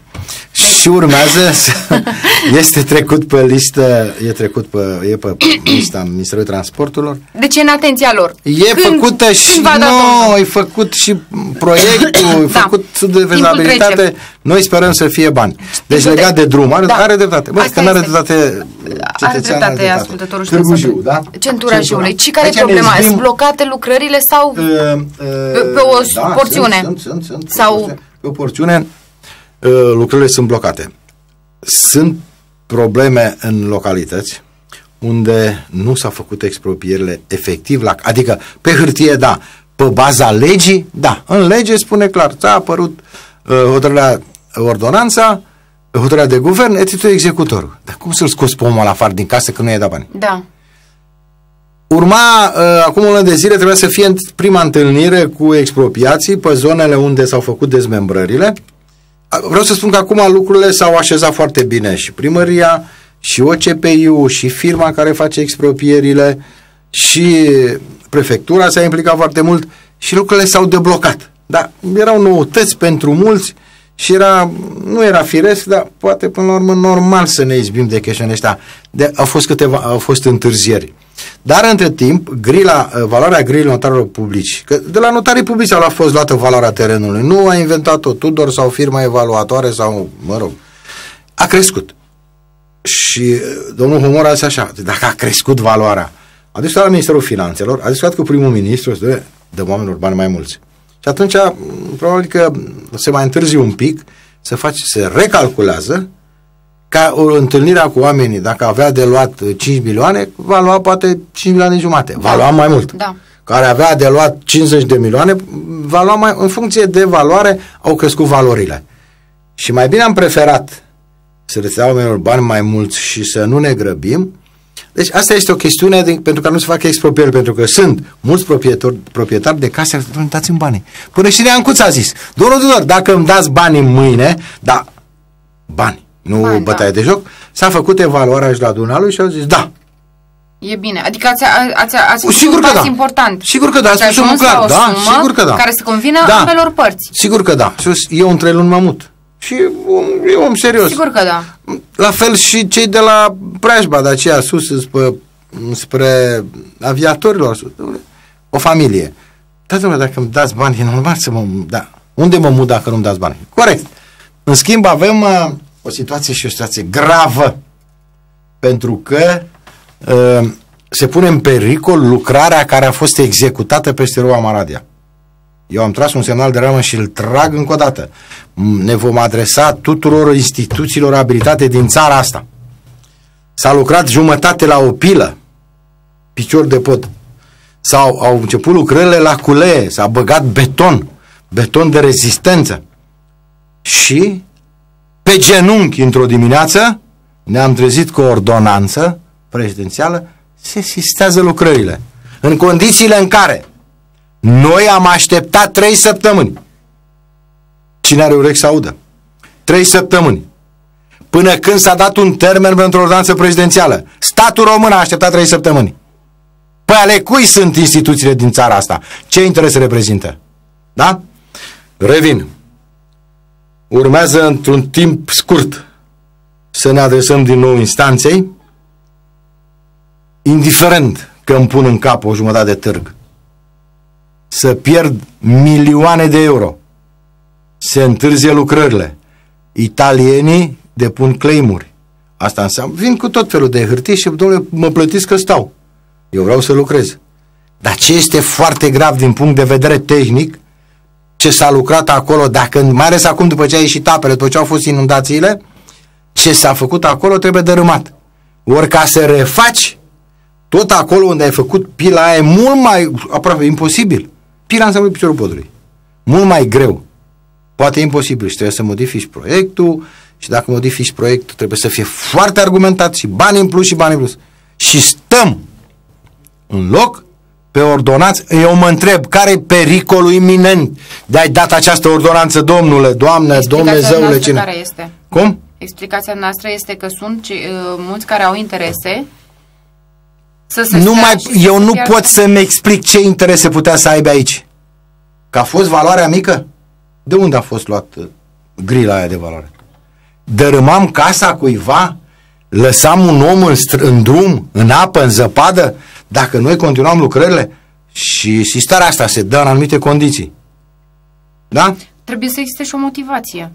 Și și urmează să (laughs) este trecut pe listă, e trecut pe, e pe lista Ministerului Transporturilor. Deci e în atenția lor. E când, făcută și nu, e făcut și proiectul, e (coughs) da. făcut de vezabilitate. Noi sperăm să fie bani. Deci legat de drum, are, da. are dreptate. Băi, că nu are dreptate are dreptate ascultătorul Târgu Jiu, da? Centura Jiului. Și care e problema? Sunt blocate lucrările sau uh, uh, pe o da, porțiune? Sunt, sunt, sunt, sau... Pe o porțiune Uh, lucrurile sunt blocate. Sunt probleme în localități unde nu s-au făcut expropierile efectiv, la, adică pe hârtie, da, pe baza legii, da, în lege spune clar, ți-a apărut uh, hotărârea, ordonanța, hotărârea de guvern, e executorul. Dar cum să-l scoți pe omul la afară din casă când nu i-ai dat bani? Da. Urma, uh, acum un de zile, trebuia să fie prima întâlnire cu expropiații pe zonele unde s-au făcut dezmembrările, vreau să spun că acum lucrurile s-au așezat foarte bine și primăria, și OCPU, și firma care face expropierile, și prefectura s-a implicat foarte mult și lucrurile s-au deblocat. Dar erau noutăți pentru mulți și era, nu era firesc, dar poate până la urmă normal să ne izbim de chestiunea ăștia. De, au fost câteva, au fost întârzieri. Dar între timp, grila, uh, valoarea grilei notarilor publici, că de la notarii publici a fost luată valoarea terenului, nu a inventat-o Tudor sau firma evaluatoare sau, mă rog, a crescut. Și uh, domnul Humor a zis așa, dacă a crescut valoarea, a discutat la Ministerul Finanțelor, a discutat cu primul ministru, să de oamenilor bani mai mulți. Și atunci, probabil că se mai întârzi un pic, să face, se recalculează ca o întâlnire cu oamenii, dacă avea de luat 5 milioane, va lua poate 5 milioane jumate. Va da. lua mai mult. Da. Care avea de luat 50 de milioane, va lua mai, în funcție de valoare, au crescut valorile. Și mai bine am preferat să le dea oamenilor bani mai mulți și să nu ne grăbim. Deci asta este o chestiune de, pentru că nu se facă expropieri, pentru că sunt mulți proprietari, proprietari de case, dați-mi banii. Până și Neancuț a zis, domnul Tudor, dacă îmi dați banii mâine, da, bani nu Bani, bătaie da. de joc, s-a făcut evaluarea și la Dunalui și au zis da. E bine. Adică ați, ați, ați sigur un că pas da. important. Sigur că da, ați spus unul clar. Da, sigur că da. Care să convină da. ambelor părți. Sigur că da. Eu între luni mamut. Și om, e om serios. Sigur că da. La fel și cei de la preajba, de aceea sus spre, spre aviatorilor. O familie. Da, domnule, dacă îmi dați bani, e normal să mă... Da. Unde mă mut dacă nu-mi dați bani? Corect. În schimb, avem uh, o situație și o situație gravă, pentru că uh, se pune în pericol lucrarea care a fost executată peste Rua Maradia. Eu am tras un semnal de ramă și îl trag încă o dată. Ne vom adresa tuturor instituțiilor abilitate din țara asta. S-a lucrat jumătate la o pilă, picior de pod. Sau au început lucrările la culee, s-a băgat beton, beton de rezistență. Și pe genunchi într-o dimineață, ne-am trezit cu o ordonanță prezidențială, se sistează lucrările. În condițiile în care noi am așteptat trei săptămâni. Cine are urechi să audă? Trei săptămâni. Până când s-a dat un termen pentru ordonanță prezidențială. Statul român a așteptat trei săptămâni. Păi ale cui sunt instituțiile din țara asta? Ce interese reprezintă? Da? Revin urmează într-un timp scurt să ne adresăm din nou instanței, indiferent că îmi pun în cap o jumătate de târg, să pierd milioane de euro, se întârzie lucrările, italienii depun claimuri. Asta înseamnă, vin cu tot felul de hârtii și, domnule, mă plătiți că stau. Eu vreau să lucrez. Dar ce este foarte grav din punct de vedere tehnic, ce s-a lucrat acolo, dacă, mai ales acum după ce a ieșit apele, după ce au fost inundațiile, ce s-a făcut acolo trebuie dărâmat. Ori ca să refaci tot acolo unde ai făcut pila aia e mult mai, aproape imposibil. Pila înseamnă piciorul podului. Mult mai greu. Poate imposibil și trebuie să modifici proiectul și dacă modifici proiectul trebuie să fie foarte argumentat și bani în plus și bani în plus. Și stăm în loc pe ordonanță, eu mă întreb, care e pericolul iminent de a-i dat această ordonanță, domnule, doamne, domne, zăule, cine? care este? Cum? Explicația noastră este că sunt uh, mulți care au interese să se nu mai, Eu nu pierdă. pot să-mi explic ce interese putea să aibă aici. Că a fost valoarea mică? De unde a fost luat uh, grila aia de valoare? dărâmam casa cuiva, lăsam un om în, în drum, în apă, în zăpadă, dacă noi continuam lucrările și sistarea asta se dă în anumite condiții. Da? Trebuie să existe și o motivație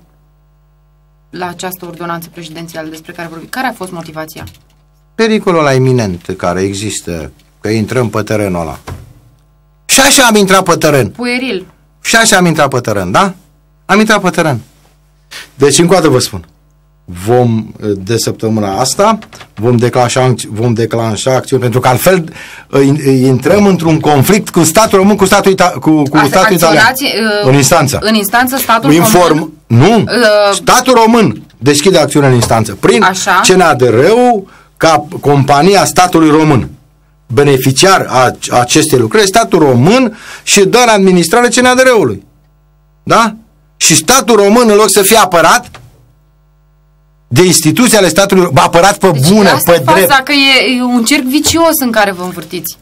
la această ordonanță prezidențială despre care vorbim. Care a fost motivația? Pericolul ăla iminent care există, că intrăm pe terenul ăla. Și așa am intrat pe teren. Pueril. Și așa am intrat pe teren, da? Am intrat pe teren. Deci, încă o dată vă spun, vom, de săptămâna asta, vom declanșa, vom declanșa acțiuni, pentru că altfel intrăm într-un conflict cu statul român, cu statul, ita, cu, cu statul italian. Uh, în instanță. În instanță statul Inform, român? Nu, uh, statul român deschide acțiune în instanță. Prin Așa. CNADR-ul ca compania statului român beneficiar a acestei lucrări, statul român și dă în administrare CNADR-ului. Da? Și statul român, în loc să fie apărat, de instituții ale statului, apărat pe deci bune, pe drept. că e un cerc vicios în care vă învârtiți.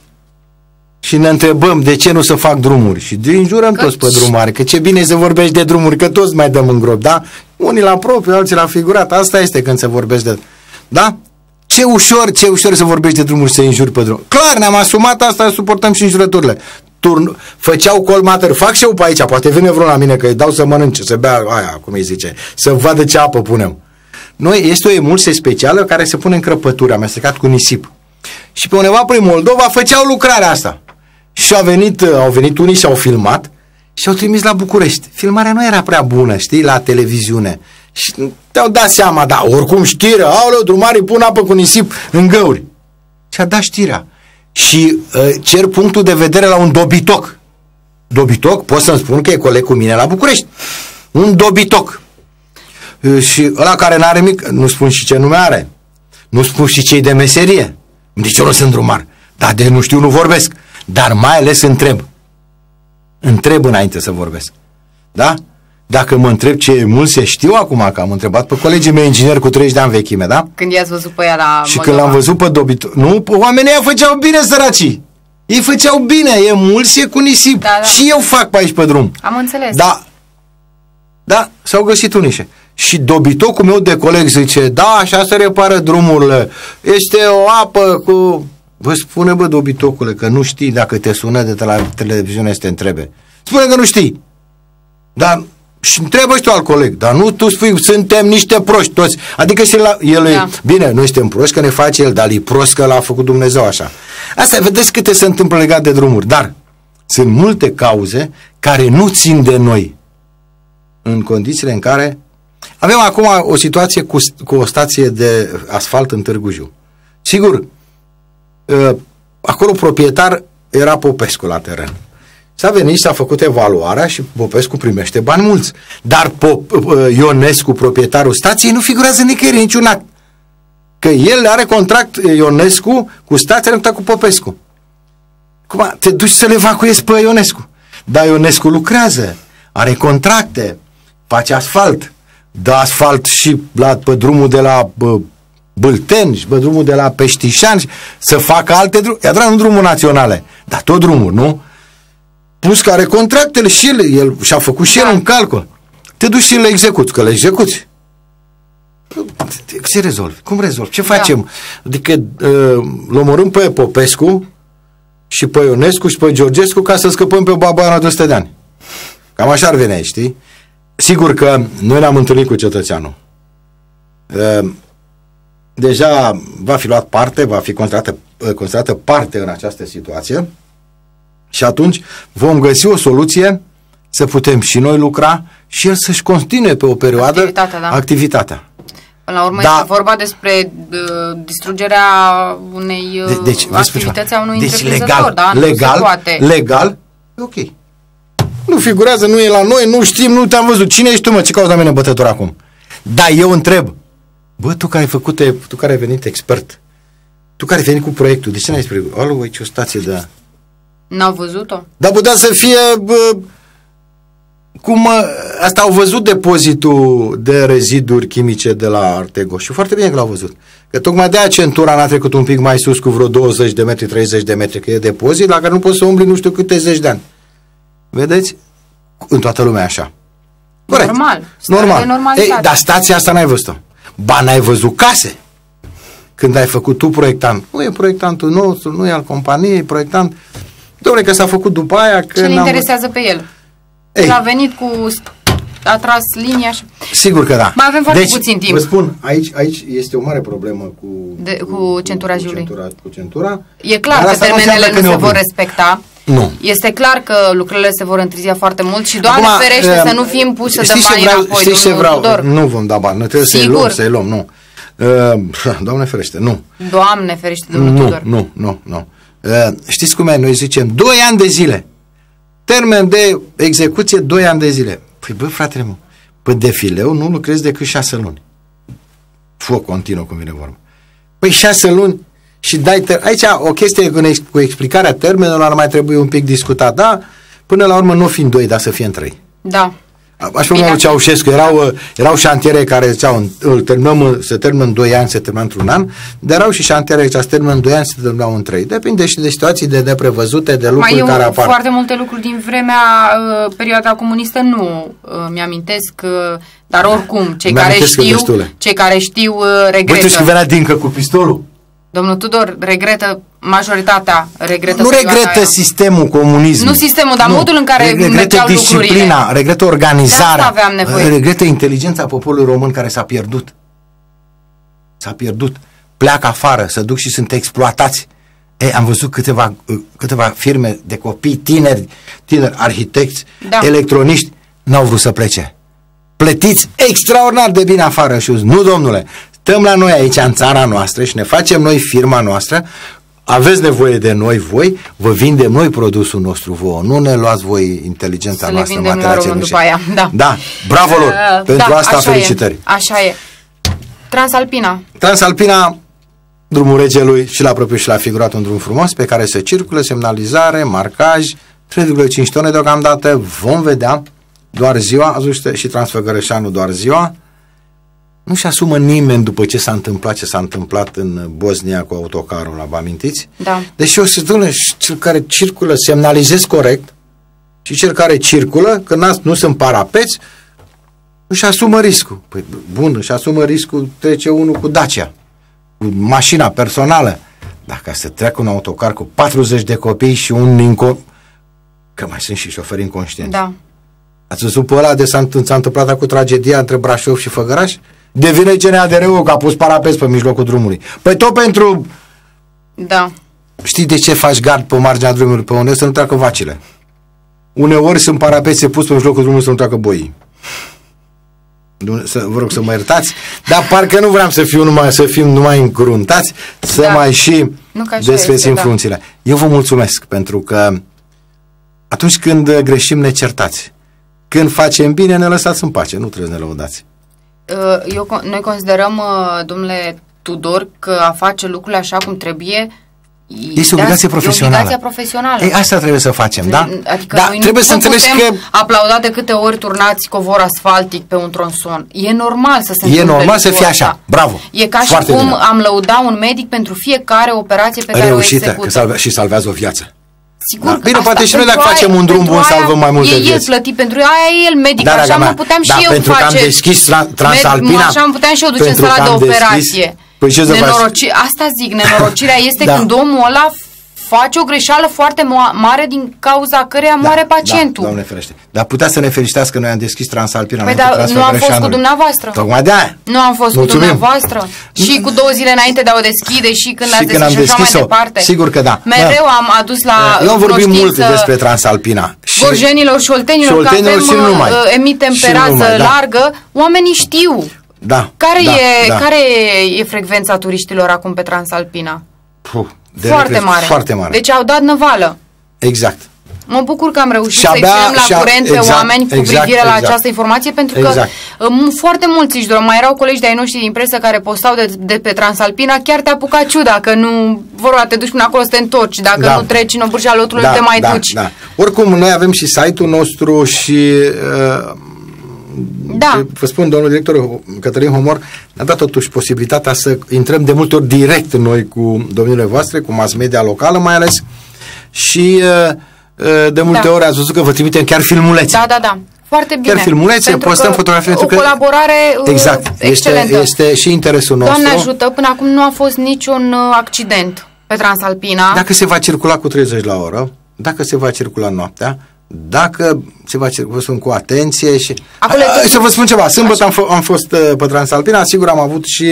Și ne întrebăm de ce nu să fac drumuri. Și înjurăm că toți pe drumare, că ce bine să vorbești de drumuri, că toți mai dăm în grob, da? Unii la propriu, alții la figurat. Asta este când se vorbește de... Da? Ce ușor, ce ușor să vorbești de drumuri, să înjuri pe drum. Clar, ne-am asumat asta, suportăm și înjurăturile. Turn, făceau colmater, fac și eu pe aici, poate vine vreunul la mine că îi dau să mănânce, să bea aia, cum îi zice, să vadă ce apă punem. Noi, este o emulsie specială care se pune în crăpături, amestecat cu nisip. Și pe undeva prin Moldova făceau lucrarea asta. Și au venit, au venit unii și au filmat și au trimis la București. Filmarea nu era prea bună, știi, la televiziune. Și te-au dat seama, da, oricum știre, aoleu, drumarii pun apă cu nisip în găuri. Și a dat știrea. Și uh, cer punctul de vedere la un dobitoc. Dobitoc, pot să-mi spun că e coleg cu mine la București. Un dobitoc și ăla care n-are mic, nu spun și ce nume are, nu spun și cei de meserie. Deci eu nu sunt drumar. Dar de nu știu, nu vorbesc. Dar mai ales întreb. Întreb înainte să vorbesc. Da? Dacă mă întreb ce emulsie, știu acum că am întrebat pe colegii mei ingineri cu 30 de ani vechime, da? Când i-ați văzut pe ea la Și Moldova. când l-am văzut pe Dobit, nu, oamenii ăia făceau bine săracii. Ei făceau bine, emulsie cu nisip. Da, da. Și eu fac pe aici pe drum. Am înțeles. Da, da, s-au găsit unișe. Și dobitocul meu de coleg zice, da, așa se repară drumurile. Este o apă cu... Vă spune, bă, dobitocule, că nu știi dacă te sună de la televiziune să te întrebe. Spune că nu știi. Dar și întrebă și tu al coleg, dar nu tu spui, suntem niște proști toți. Adică și la, el da. e, bine, noi suntem proști că ne face el, dar e prost că l-a făcut Dumnezeu așa. Asta, vedeți câte se întâmplă legat de drumuri. Dar sunt multe cauze care nu țin de noi în condițiile în care avem acum o situație cu, cu o stație de asfalt în Târgu Jiu. Sigur, ă, acolo proprietar era Popescu la teren. S-a venit, s-a făcut evaluarea și Popescu primește bani mulți. Dar Pop, ă, Ionescu, proprietarul stației, nu figurează nicăieri niciun act. Că el are contract Ionescu cu stația, nu cu Popescu. Cum te duci să le evacuezi pe Ionescu. Dar Ionescu lucrează, are contracte, face asfalt, dă asfalt și la, pe drumul de la bă, Bâlten și pe drumul de la Peștișan să facă alte drumuri, iar nu drumul naționale, dar tot drumul, nu? Plus care contractele și el, el și-a făcut și el da. un calcul. Te duci și le execuți, că le execuți. Ce rezolvi? Cum rezolvi? Ce da. facem? Da. Adică uh, l omorâm pe Popescu și pe Ionescu și pe Georgescu ca să scăpăm pe Babana de 100 de ani. Cam așa ar veni aici, știi? Sigur că noi ne-am întâlnit cu cetățeanul. Deja va fi luat parte, va fi considerată, considerată parte în această situație și atunci vom găsi o soluție să putem și noi lucra și el să-și continue pe o perioadă activitatea. Da. activitatea. Până la urmă da. este vorba despre uh, distrugerea unei uh, de, deci, activități a unui deci legal, da? legal, nu se poate. legal, ok. Nu figurează, nu e la noi, nu știm, nu te-am văzut. Cine ești tu, mă? Ce cauți la mine bătător acum? Da, eu întreb. Bă, tu care ai făcut, tu care ai venit expert, tu care ai venit cu proiectul, de ce n-ai spus? Alo, voi, ce o stație de... N-au văzut-o? Dar putea să fie... Bă, cum asta au văzut depozitul de reziduri chimice de la Artego și foarte bine că l-au văzut. Că tocmai de centura n-a trecut un pic mai sus cu vreo 20 de metri, 30 de metri, că e depozit la care nu poți să umbli nu știu câte zeci de ani. Vedeți? În toată lumea așa. Corect. Normal. Normal. Ei, dar stația asta n-ai văzut-o. Ba, n-ai văzut case. Când ai făcut tu proiectant. Nu e proiectantul nostru, nu e al companiei, proiectant. Dom'le, că s-a făcut după aia. Că Ce interesează pe el? Ei. a venit cu a tras linia și... Sigur că da. Mai avem foarte deci, puțin timp. vă spun, aici, aici este o mare problemă cu, de, cu, cu centura cu, centura, cu centura. E clar că termenele nu, nu se vor respecta. Nu. Este clar că lucrurile se vor întârzia foarte mult și Doamne Acum, ferește uh, să nu fim puși să dăm bani vreau, înapoi. Știți ce vreau? Tudor? Nu vom da bani, noi trebuie să-i luăm, să-i luăm, nu. Uh, (laughs) doamne ferește, nu. Doamne ferește, domnul nu, Tudor. Nu, nu, nu. Uh, știți cum e? Noi zicem 2 ani de zile. Termen de execuție 2 ani de zile. Păi bă, fratele meu, pe defileu nu lucrezi decât 6 luni. Foc continuă, cum vine vorba. Păi 6 luni și dai... Ter- Aici o chestie cu, cu explicarea termenelor ar mai trebui un pic discutat, da? Până la urmă nu fiind 2, dar să fie în 3. Da. Așa cum lui Ceaușescu, erau, uh, erau șantiere care ziceau, îl terminăm, se termină în 2 ani, se termină într-un an, dar erau și șantiere care se termină în 2 ani, se termină în 3. Depinde și de situații de neprevăzute, de lucruri Mai care apar. foarte multe lucruri din vremea, uh, perioada comunistă nu uh, mi-amintesc, uh, dar oricum, cei care știu, cei care știu uh, regretă. Băi, tu venea dincă cu pistolul. Domnul Tudor regretă, majoritatea regretă Nu regretă aia. sistemul comunism. Nu sistemul, dar nu. modul în care regretă disciplina, lucrurile. regretă organizarea, aveam nevoie. regretă inteligența poporului român care s-a pierdut. S-a pierdut. Pleacă afară, să duc și sunt exploatați. E, am văzut câteva, câteva firme de copii tineri, tineri arhitecți, da. electroniști, n-au vrut să plece. Plătiți extraordinar de bine afară și nu domnule, stăm la noi aici în țara noastră și ne facem noi firma noastră, aveți nevoie de noi voi, vă vindem noi produsul nostru vouă, nu ne luați voi inteligența Să noastră, le materia după aia. Da. da, bravo lor, uh, pentru da, asta felicitări. E, așa e. Transalpina. Transalpina, drumul regelui și la propriu și la figurat un drum frumos pe care se circulă, semnalizare, marcaj, 3,5 tone deocamdată, vom vedea doar ziua, azi și Transfăgărășanul doar ziua, nu-și asumă nimeni după ce s-a întâmplat ce s-a întâmplat în Bosnia cu autocarul, la vă amintiți? Da. Deci o să spune, cel care circulă, semnalizez corect și cel care circulă, că nu sunt parapeți, își asumă riscul. Păi bun, își asumă riscul, trece unul cu Dacia, cu mașina personală. Dacă să treacă un autocar cu 40 de copii și un inco... Că mai sunt și șoferi inconștienți. Da. Ați văzut pe ăla de s-a, întâmplat cu tragedia între Brașov și Făgăraș? Devine CNADR-ul că a pus parapet pe mijlocul drumului. Păi tot pentru... Da. Știi de ce faci gard pe marginea drumului pe unde să nu treacă vacile? Uneori sunt parapete pus pe mijlocul drumului să nu treacă boii. Să, vă rog să mă iertați, dar parcă nu vreau să fiu numai, să fim numai încruntați, să da. mai și desfețim da. frunțile. Eu vă mulțumesc pentru că atunci când greșim ne certați. Când facem bine ne lăsați în pace, nu trebuie să ne lăudați. Uh, eu, noi considerăm, uh, domnule Tudor, că a face lucrurile așa cum trebuie este o obligație profesională. E obligație profesională. Ei, asta trebuie să facem, da? Adică da, noi trebuie nu să înțelegi că... aplauda de câte ori turnați covor asfaltic pe un tronson. E normal să se E normal să fie așa. Asta. Bravo. E ca Foarte și cum bine. am lăuda un medic pentru fiecare operație pe care Reușită, o execută. că salve, și salvează o viață. Sigur da. Bine, poate și noi dacă facem un drum bun salvăm mai multe e vieți. E el plătit pentru aia, e el medic, Dar, așa mă puteam da, și eu pentru face. că am deschis tra- Transalpina. Așa am puteam și eu duce în sala de operație. Păi ce Nenoroci... Asta zic, nenorocirea este da. când omul ăla face o greșeală foarte mare din cauza căreia da, moare pacientul. Da, doamne ferește. Dar putea să ne felicitați că noi am deschis Transalpina. Păi da, nu am fost cu dumneavoastră. Tocmai de aia. Nu am fost Mulțumim. cu dumneavoastră. Și cu două zile înainte de a o deschide și când și ați când deschis, am deschis mai departe. Sigur că da. Mereu da. am adus la Eu am vorbit mult despre Transalpina. Și gorjenilor și oltenilor, șoltenilor că avem, și numai. Uh, emitem pe rază numai, da. largă, oamenii știu. Da. Care, da, e, da. care e frecvența turiștilor acum pe Transalpina? Puh, de foarte mare. Foarte mare. Deci au dat năvală. Exact. Mă bucur că am reușit să-i ținem la a, curent exact, pe oameni cu exact, privire la exact. această informație, pentru că exact. Um, foarte mulți își doră. Mai erau colegi de-ai noștri din presă care postau de, de pe Transalpina, chiar te apuca ciuda, că nu vor te duci până acolo să te întorci, dacă da. nu treci în obârșa lotului, da, te mai da, duci. Da. Oricum, noi avem și site-ul nostru și... Uh, da. Vă spun, domnul director Cătălin Homor ne-a dat totuși posibilitatea să intrăm de multe ori direct noi cu domnile voastre, cu mass media locală mai ales și uh, uh, de multe da. ori ați văzut că vă trimitem chiar filmulețe. Da, da, da. Foarte bine. Chiar filmulețe, Pentru postăm că fotografii. O pentru că- colaborare uh, Exact. Este, excelentă. este și interesul nostru. Doamne ajută, până acum nu a fost niciun uh, accident pe Transalpina. Dacă se va circula cu 30 la oră, dacă se va circula noaptea, dacă se va circula, vă spun, cu atenție și... Acolo e A, tot- să vă spun ceva, sâmbătă am, f- am fost uh, pe Transalpina, sigur am avut și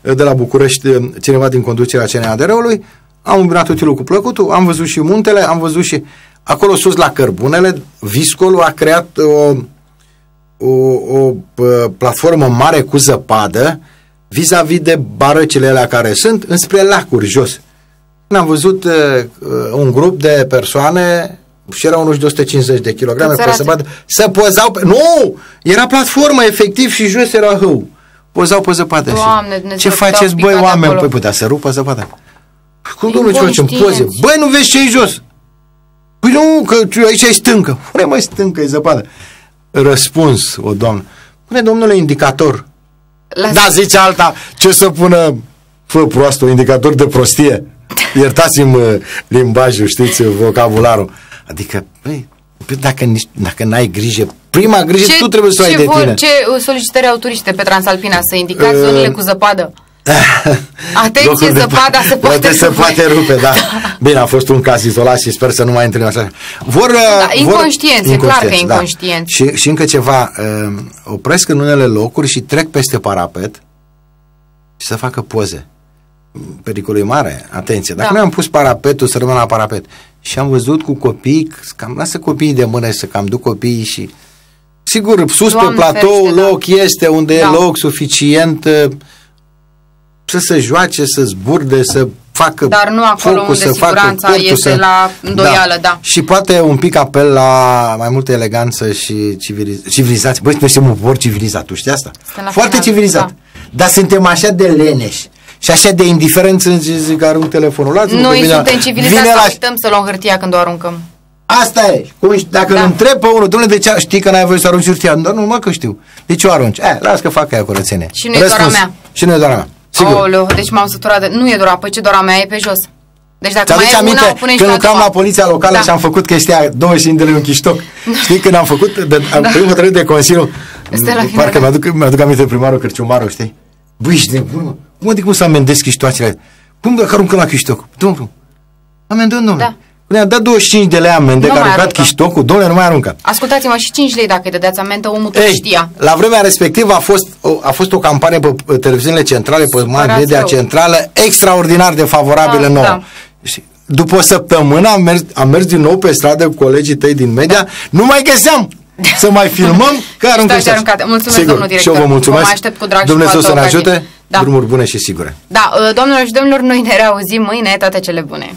uh, de la București uh, cineva din conducerea CNADR-ului, am îmbinat utilul cu plăcutul, am văzut și muntele, am văzut și... Acolo sus la cărbunele, Viscolul a creat o, o, o p- platformă mare cu zăpadă vis-a-vis de barăcile alea care sunt înspre lacuri jos. Am văzut uh, uh, un grup de persoane și erau unul de 150 de kilograme Cât pe săraci. zăpadă, să pozau pe... Nu! Era platformă, efectiv, și jos era hău. Pozau pe zăpadă. și- Doamne, Dumnezeu, ce cât faceți, au băi, picat oameni? acolo. Păi putea să rupă zăpada. Cum, domnule, ce facem? Poze. Inconștienți. Băi, nu vezi ce e jos? Păi nu, că tu aici e stâncă. Pune mai stâncă, e zăpadă. Răspuns, o doamnă. Pune, domnule, indicator. La Da, zice alta, ce să pună, fă proastă, un indicator de prostie. (laughs) Iertați-mi uh, limbajul, știți, vocabularul. Adică, băi, băi, dacă, nici, dacă n-ai grijă, prima grijă tu trebuie să o ai ce de vor- tine. Ce uh, solicitări au turiști pe Transalpina? Să indicați Uh, zonele cu zăpadă? (laughs) Atenție, Locuri de- zăpada se poate se rupe. poate rupe, da. (laughs) Bine, a fost un caz izolat și sper să nu mai intre în așa. Vor, uh, Da, vor, inconștienți, e clar că e inconștienți, da. inconștienți. Și, și încă ceva, uh, opresc în unele locuri și trec peste parapet și să facă poze. Pericolul e mare, atenție. Dacă Da. noi am pus parapetul să rămână la parapet și am văzut cu copii, cam lasă copiii de mână să cam duc copiii și Sigur, sus Doamne pe platou ferește, da. loc este unde e Da. loc suficient uh, să se joace, să zburde, să facă Dar nu acolo focul, unde să facă siguranța cortul, este să... la îndoială, da. Și poate un pic apel la mai multă eleganță și civiliz- civilizație. Băi, noi suntem un popor civilizat, tu știi asta? Suntem la Foarte final, civilizat. da. Dar suntem așa de leneși și așa de indiferenți în zi, zic, arunc telefonul. Lasă-mă că Noi vine- suntem civilizați vine să la- uităm să luăm hârtia când o aruncăm. Asta e. Cum, ești- dacă Da. îl întreb pe unul, domnule, de ce știi că n-ai voie să arunci hârtia? Dar nu, mă, că știu. De ce o arunci? Eh, las că fac ea curățenie. Și nu e doar a mea. Și nu e doar a mea. Sigur. Aoleu, deci m-am săturat de... Nu e doar apă, ce doar a mea e pe jos. Deci dacă mai Ți-aduți e aminte una, o pune și când pe a lucram doua. la poliția locală Da. și am făcut chestia 25 de lei un chiștoc? Știi când am făcut de, am primul hotărâre de Consiliu? Stai la final, Parcă da. mi-aduc, mi-aduc aminte primarul Cărciumaru, știi? Băi, ești nebun, mă. Cum adică cum să amendezi chiștoacele? Cum dacă aruncăm la chiștoc? Domnul, amendăm, domnule. Da. Ne-a dat 25 de lei amende, Nu că a mai aruncat aruncă. chiștocul, domnule, nu mai aruncă. Ascultați-mă, și 5 lei dacă îi dădeați amendă, omul tot Ei, știa. la vremea respectivă a fost, o, a fost o campanie pe pe televiziunile centrale, pe mass Supărați media rău. centrală, extraordinar de favorabilă Da, nouă. da. Și După o săptămână am mers, am mers din nou pe stradă cu colegii tăi din media, nu mai găseam să mai filmăm (laughs) că aruncă Stai, ăștia. aruncate. Mulțumesc, Sigur, domnul Și eu director. vă mulțumesc. Vă mai aștept cu drag și cu Dumnezeu altă să ne ocazie. ajute. Da. Drumuri bune și sigure. Da, uh, doamnelor și domnilor, noi ne reauzim mâine, toate cele bune.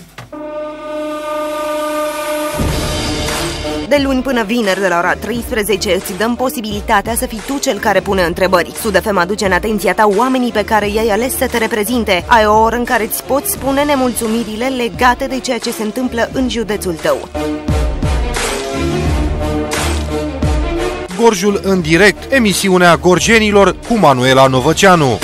De luni până vineri, de la ora 13, îți dăm posibilitatea să fii tu cel care pune întrebări. Sud FM aduce în atenția ta oamenii pe care i-ai ales să te reprezinte. Ai o oră în care îți poți spune nemulțumirile legate de ceea ce se întâmplă în județul tău. Gorjul în direct, emisiunea gorjenilor cu Manuela Novăceanu.